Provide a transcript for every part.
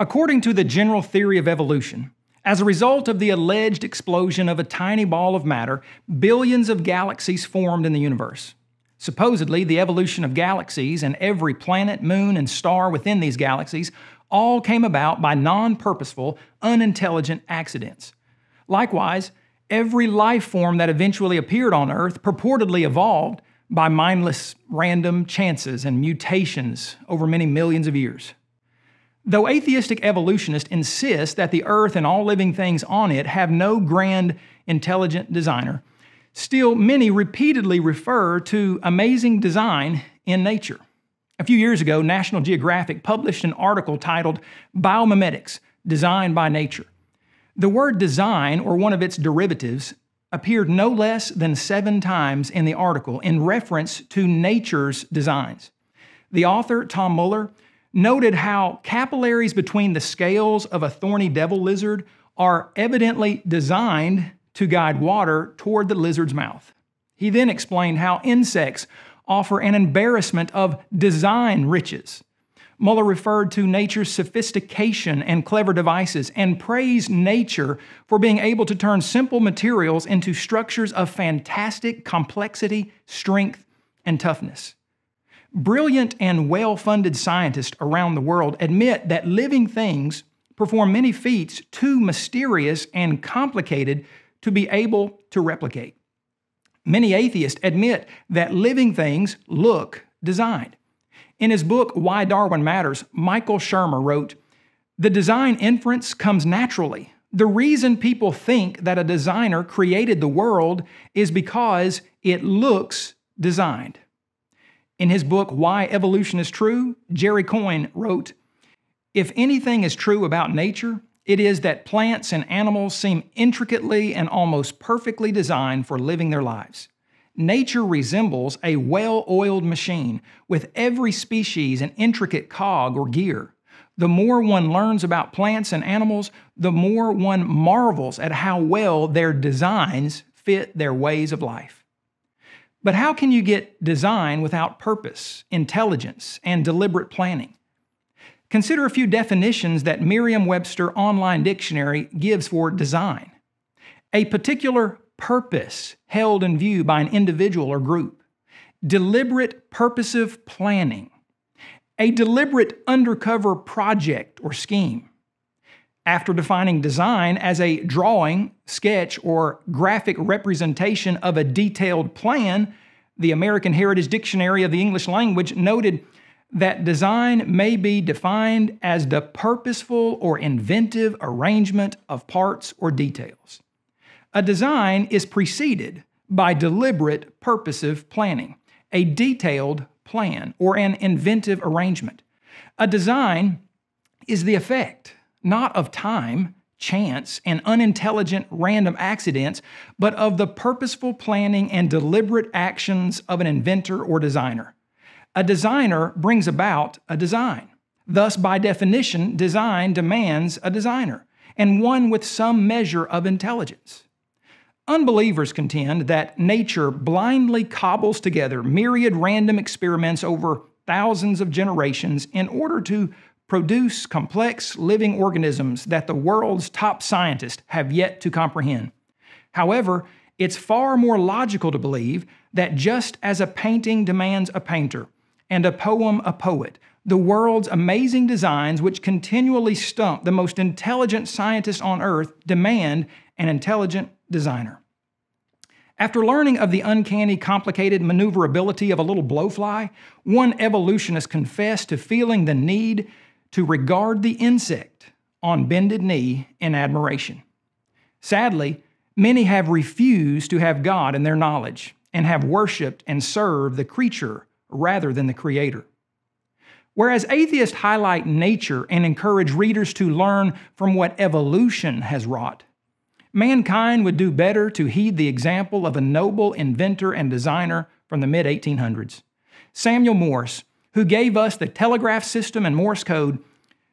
According to the general theory of evolution, as a result of the alleged explosion of a tiny ball of matter, billions of galaxies formed in the universe. Supposedly, the evolution of galaxies and every planet, moon, and star within these galaxies all came about by non purposeful, unintelligent accidents. Likewise, every life form that eventually appeared on Earth purportedly evolved by mindless, random chances and mutations over many millions of years. Though atheistic evolutionists insist that the Earth and all living things on it have no grand, intelligent designer, still many repeatedly refer to amazing design in nature. A few years ago, National Geographic published an article titled Biomimetics Design by Nature. The word design, or one of its derivatives, appeared no less than seven times in the article in reference to nature's designs. The author, Tom Mueller, noted how capillaries between the scales of a thorny devil lizard are evidently designed to guide water toward the lizard's mouth. He then explained how insects offer an embarrassment of design riches Mueller referred to nature's sophistication and clever devices and praised nature for being able to turn simple materials into structures of fantastic complexity, strength, and toughness. Brilliant and well funded scientists around the world admit that living things perform many feats too mysterious and complicated to be able to replicate. Many atheists admit that living things look designed. In his book, Why Darwin Matters, Michael Shermer wrote The design inference comes naturally. The reason people think that a designer created the world is because it looks designed. In his book, Why Evolution is True, Jerry Coyne wrote If anything is true about nature, it is that plants and animals seem intricately and almost perfectly designed for living their lives. Nature resembles a well oiled machine with every species an intricate cog or gear. The more one learns about plants and animals, the more one marvels at how well their designs fit their ways of life. But how can you get design without purpose, intelligence, and deliberate planning? Consider a few definitions that Merriam Webster Online Dictionary gives for design. A particular purpose held in view by an individual or group, deliberate purposive planning, a deliberate undercover project or scheme. After defining design as a drawing, sketch, or graphic representation of a detailed plan, the American Heritage Dictionary of the English Language noted that design may be defined as the purposeful or inventive arrangement of parts or details. A design is preceded by deliberate, purposive planning, a detailed plan, or an inventive arrangement. A design is the effect, not of time, chance, and unintelligent random accidents, but of the purposeful planning and deliberate actions of an inventor or designer. A designer brings about a design. Thus, by definition, design demands a designer, and one with some measure of intelligence. Unbelievers contend that nature blindly cobbles together myriad random experiments over thousands of generations in order to produce complex living organisms that the world's top scientists have yet to comprehend. However, it's far more logical to believe that just as a painting demands a painter and a poem a poet, the world's amazing designs, which continually stump the most intelligent scientists on earth, demand an intelligent designer. After learning of the uncanny, complicated maneuverability of a little blowfly, one evolutionist confessed to feeling the need to regard the insect on bended knee in admiration. Sadly, many have refused to have God in their knowledge and have worshiped and served the creature rather than the creator. Whereas atheists highlight nature and encourage readers to learn from what evolution has wrought, Mankind would do better to heed the example of a noble inventor and designer from the mid 1800s. Samuel Morse, who gave us the telegraph system and Morse code,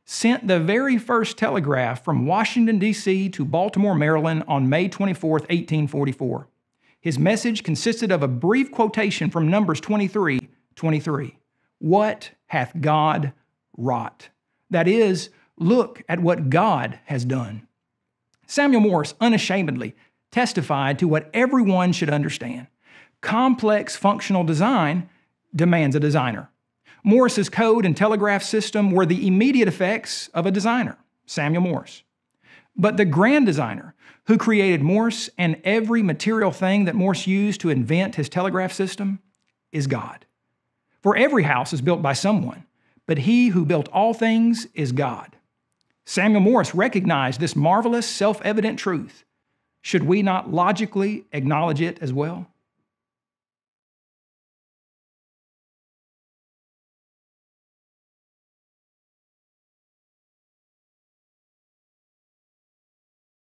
sent the very first telegraph from Washington, D.C. to Baltimore, Maryland on May 24, 1844. His message consisted of a brief quotation from Numbers 23 23. What hath God wrought? That is, Look at what God has done. Samuel Morse unashamedly testified to what everyone should understand. Complex functional design demands a designer. Morse's code and telegraph system were the immediate effects of a designer, Samuel Morse. But the grand designer who created Morse and every material thing that Morse used to invent his telegraph system is God. For every house is built by someone, but he who built all things is God. Samuel Morse recognized this marvelous, self evident truth. Should we not logically acknowledge it as well?